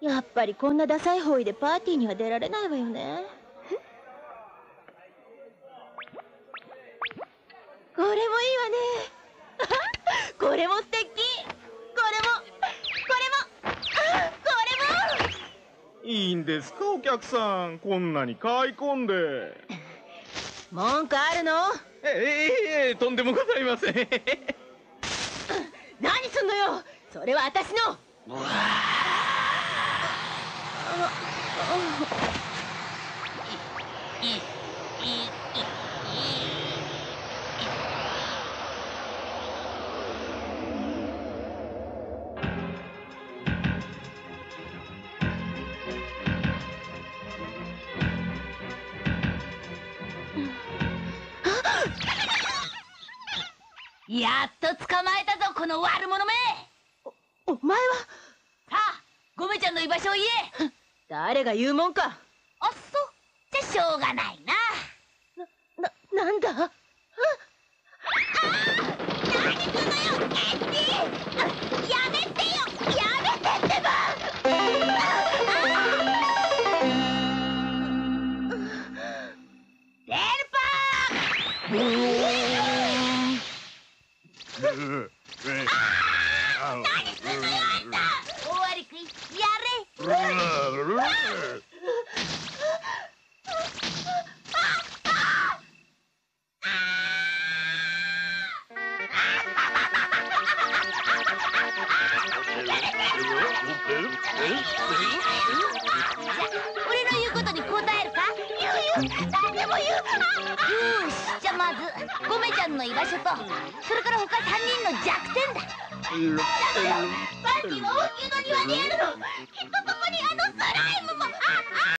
やっぱりこんなダサい方位でパーティーには出られないわよね。これもいいわね。これも素敵。これも。これも。これも。いいんですかお客さん。こんなに買い込んで。文句あるの？えええとんでもございません。何すんのよ。それは私のやっと捕まえたぞこの悪者め。お前は？さあゴメちゃんの居場所を言え誰が言うもんか。あっそ。じゃしょうがないな。な、なんだ？何すんのよエッディやめてよやめてってば。レルパー何すんのよそれ。から他3人の弱点だきは王宮の庭にあるの。きっとそこにあのスライムも。あっあ！